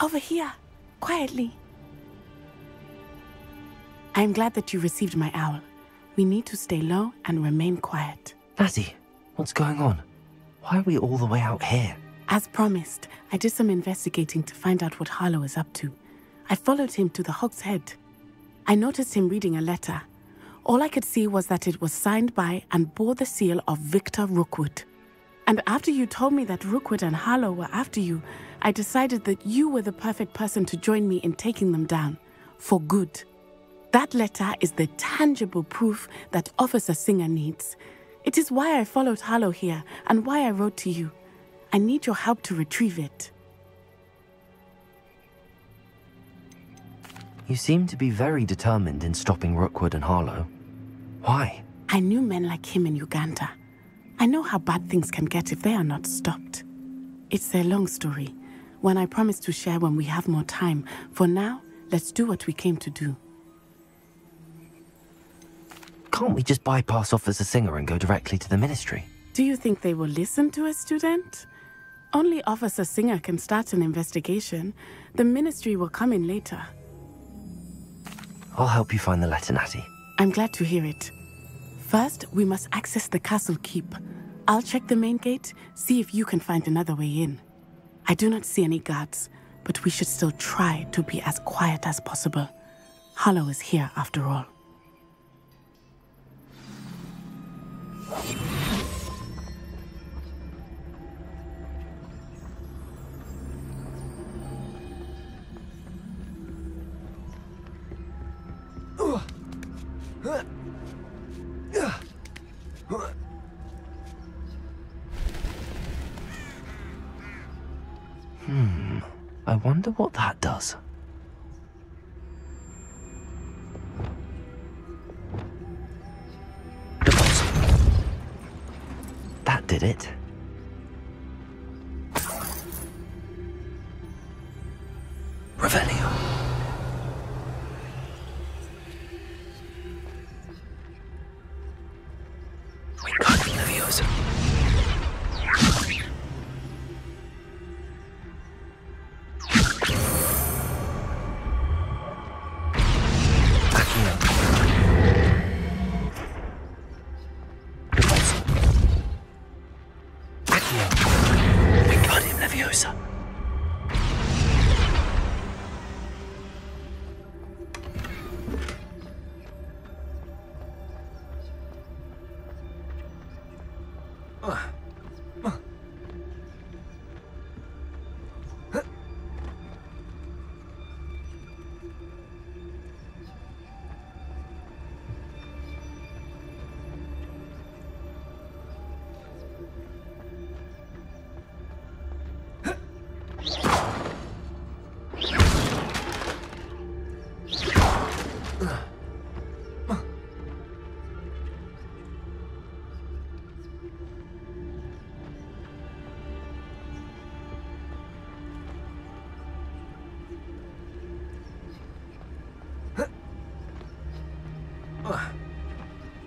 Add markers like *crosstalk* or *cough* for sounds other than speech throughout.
Over here. Quietly. I am glad that you received my owl. We need to stay low and remain quiet. Natty, what's going on? Why are we all the way out here? As promised, I did some investigating to find out what Harlow is up to. I followed him to the Hog's Head. I noticed him reading a letter. All I could see was that it was signed by and bore the seal of Victor Rookwood. And after you told me that Rookwood and Harlow were after you, I decided that you were the perfect person to join me in taking them down. For good. That letter is the tangible proof that Officer Singer needs. It is why I followed Harlow here and why I wrote to you. I need your help to retrieve it. You seem to be very determined in stopping Rookwood and Harlow. Why? I knew men like him in Uganda. I know how bad things can get if they are not stopped. It's a long story, one I promise to share when we have more time. For now, let's do what we came to do. Can't we just bypass Officer Singer and go directly to the ministry? Do you think they will listen to a student? Only Officer Singer can start an investigation. The ministry will come in later. I'll help you find the letter, Natty. I'm glad to hear it. First, we must access the castle keep. I'll check the main gate, see if you can find another way in. I do not see any guards, but we should still try to be as quiet as possible. Harlow is here after all. Hmm. Wonder what that does.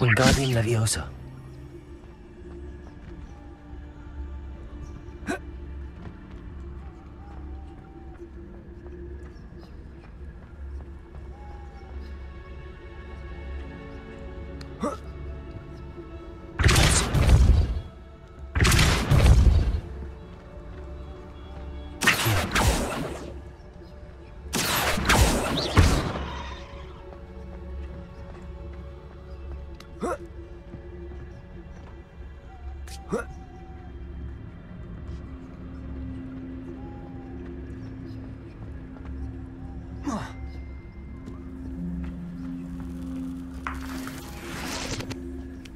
Wingardium Leviosa.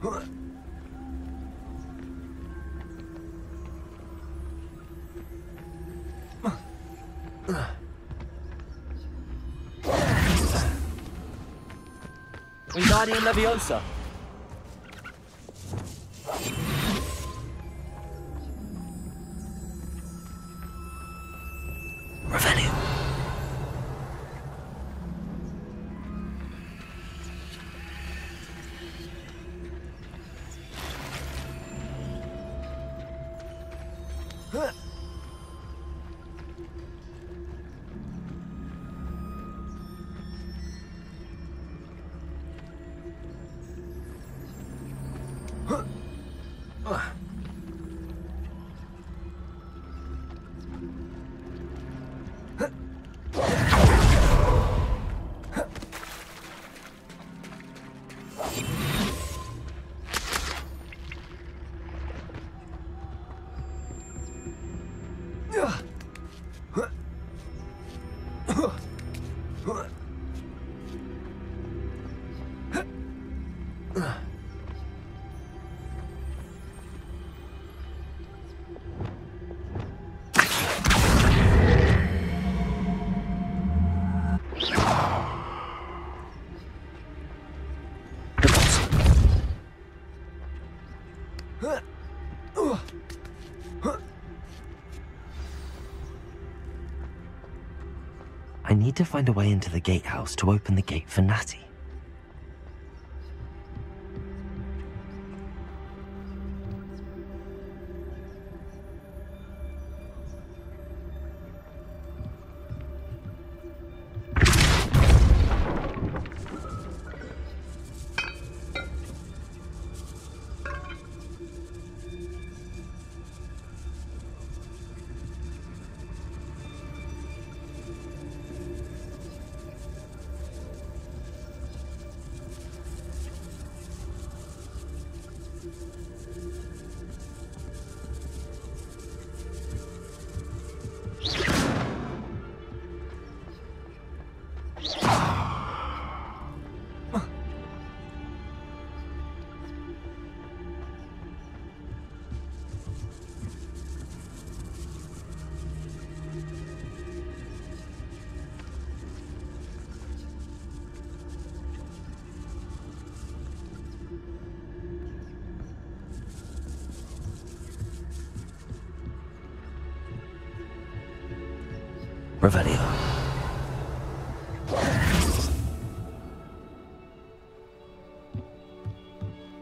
Wingardium Leviosa. Wingardium Leviosa. I need to find a way into the gatehouse to open the gate for Natty. Revelio.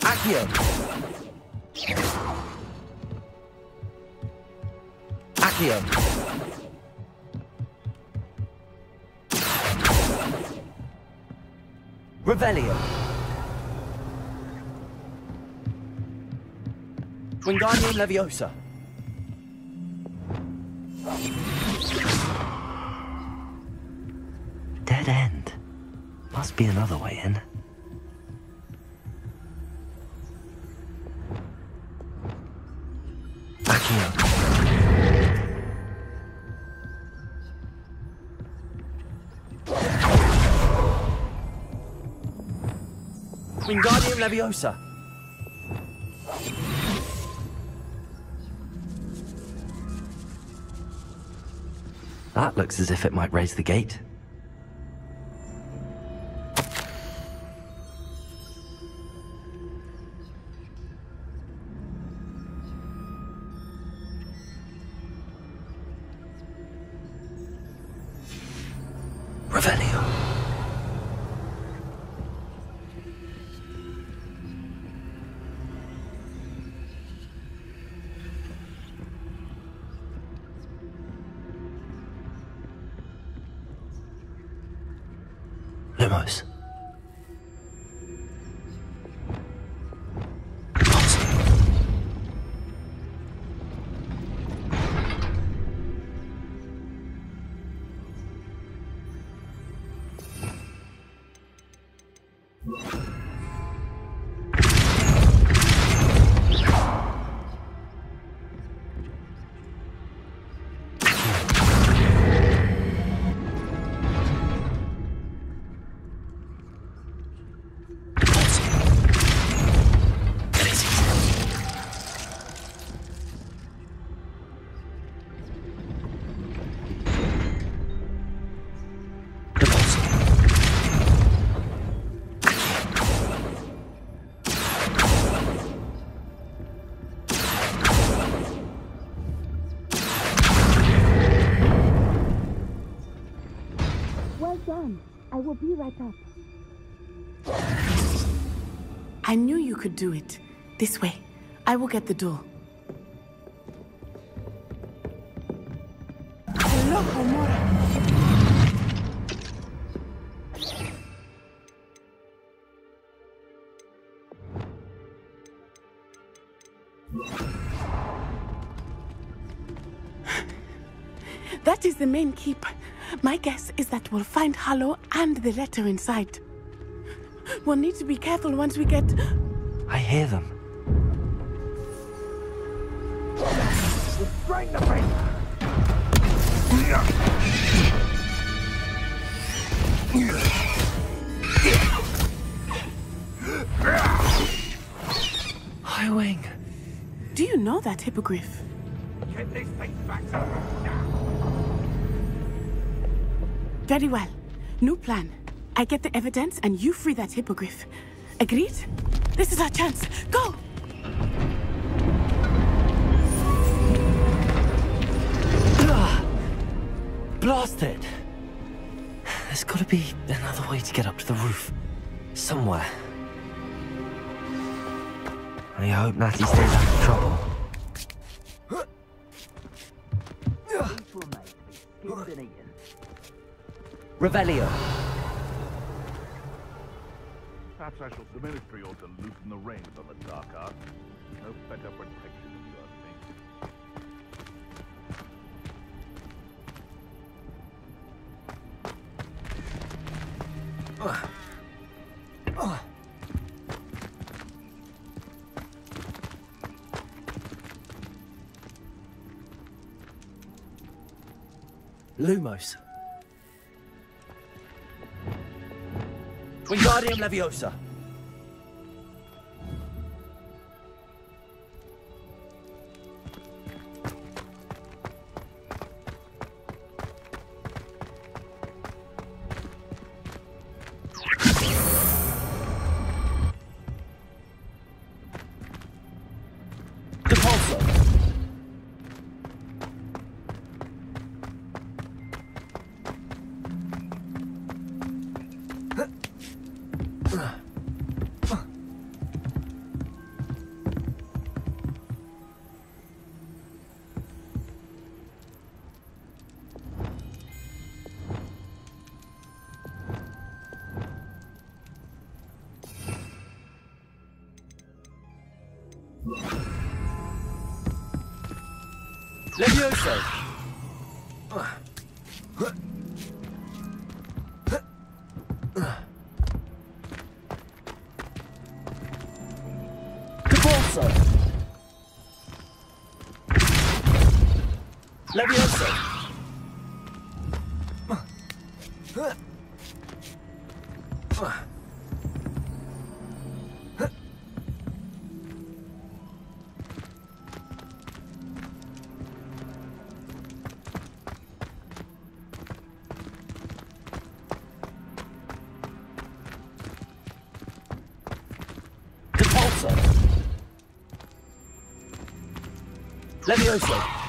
Accio. Accio. Revelio. Wingardium Leviosa. Be another way in. Accio. Wingardium Leviosa. That looks as if it might raise the gate. Lumos. Done. I will be right up. I knew you could do it. This way. I will get the door. Hello, Homura. That is the main keep. My guess is that we'll find Harlow and the letter inside. We'll need to be careful once we get. I hear them. Restrain the beast! Highwing. Do you know that hippogriff? Get this thing back Very well. New plan. I get the evidence and you free that hippogriff. Agreed? This is our chance. Go! Blasted! There's gotta be another way to get up to the roof. Somewhere. I hope Natty stays out of trouble. Revelio. Perhaps I shall... Ministry ought to loosen the reins on the Dark Arts. No better protection, if you ask me. Lumos. Wingardium Leviosa. Levioso. Levioso.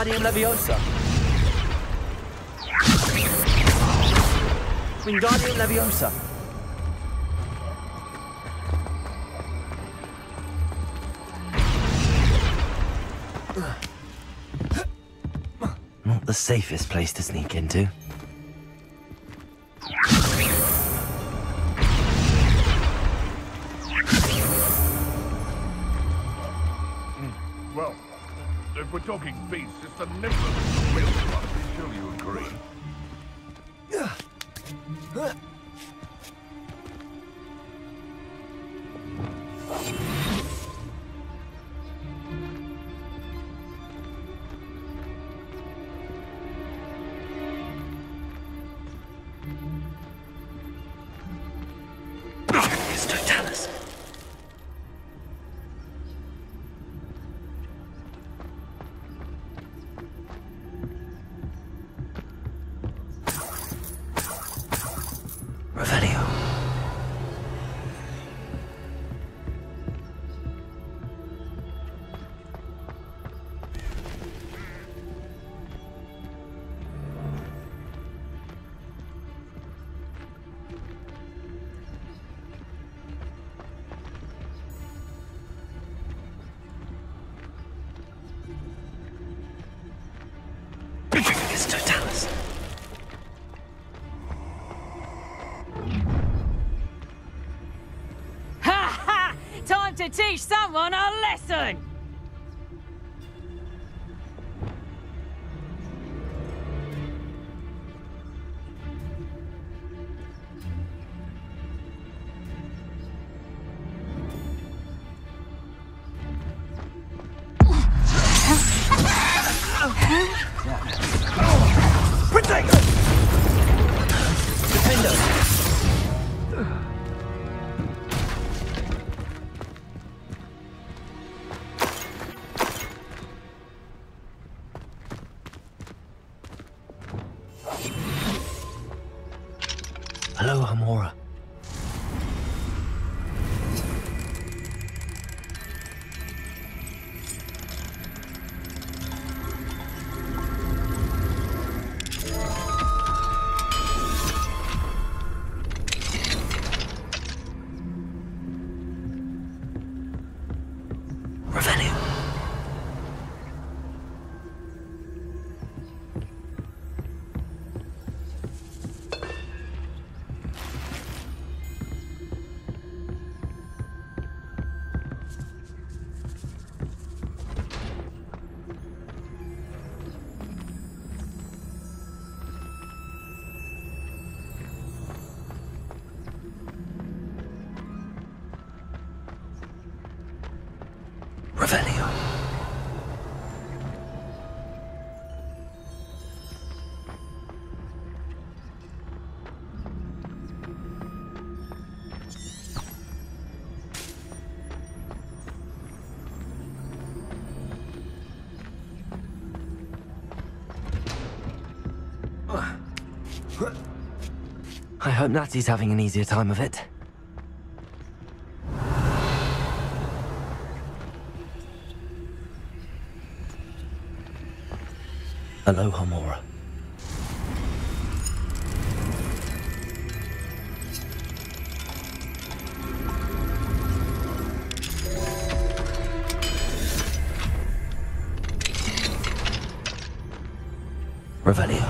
Wingardium Leviosa. Wingardium Leviosa. Not the safest place to sneak into. We're talking beasts, it's the nimbler that's the one. Sure you agree? To teach someone a lesson! Hello, hope Natty's having an easier time of it. Hamora. Revelio. Revelio.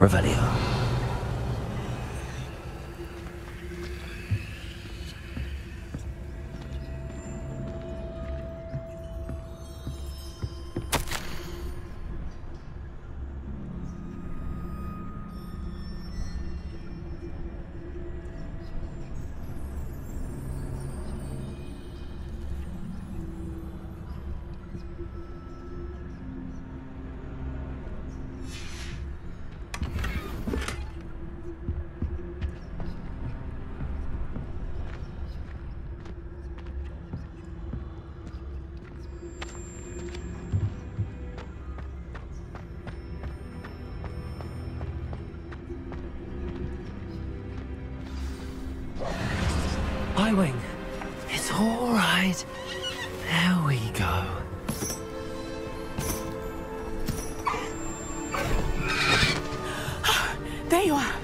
Revelio. There we go. There you are.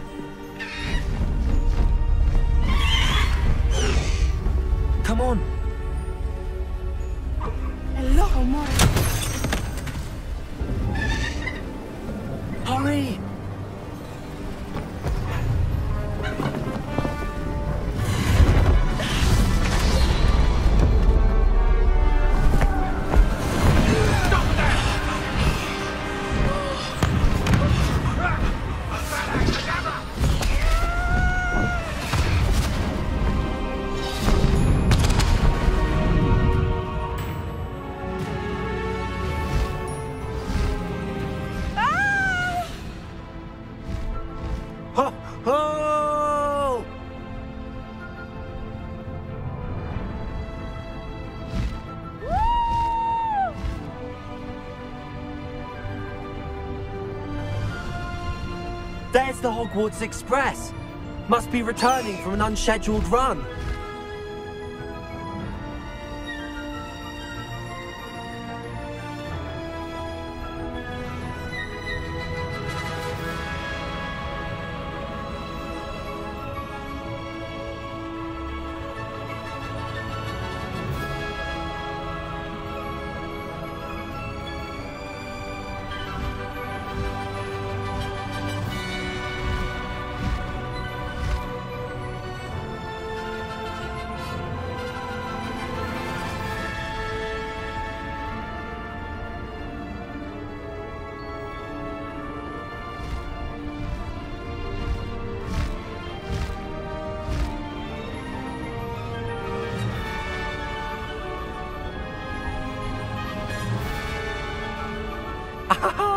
There's the Hogwarts Express. Must be returning from an unscheduled run. Ah! I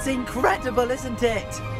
It's incredible, isn't it?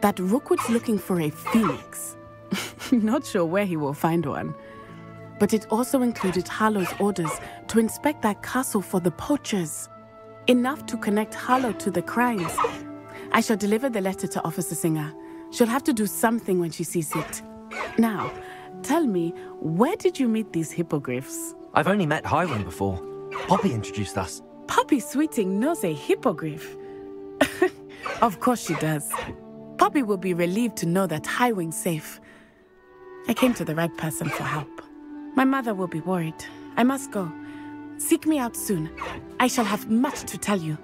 That Rookwood's looking for a phoenix. *laughs* not sure where he will find one. But it also included Harlow's orders to inspect that castle for the poachers. Enough to connect Harlow to the crimes. I shall deliver the letter to Officer Singer. She'll have to do something when she sees it. Now, tell me, where did you meet these hippogriffs? I've only met Highwing before. Poppy introduced us. Poppy Sweeting knows a hippogriff. *laughs* of course she does. Poppy will be relieved to know that Highwing's safe. I came to the right person for help. My mother will be worried. I must go. Seek me out soon. I shall have much to tell you.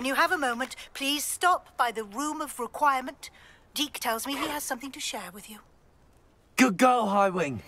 When you have a moment, please stop by the room of requirement. Deek tells me he has something to share with you. Good girl, Highwing.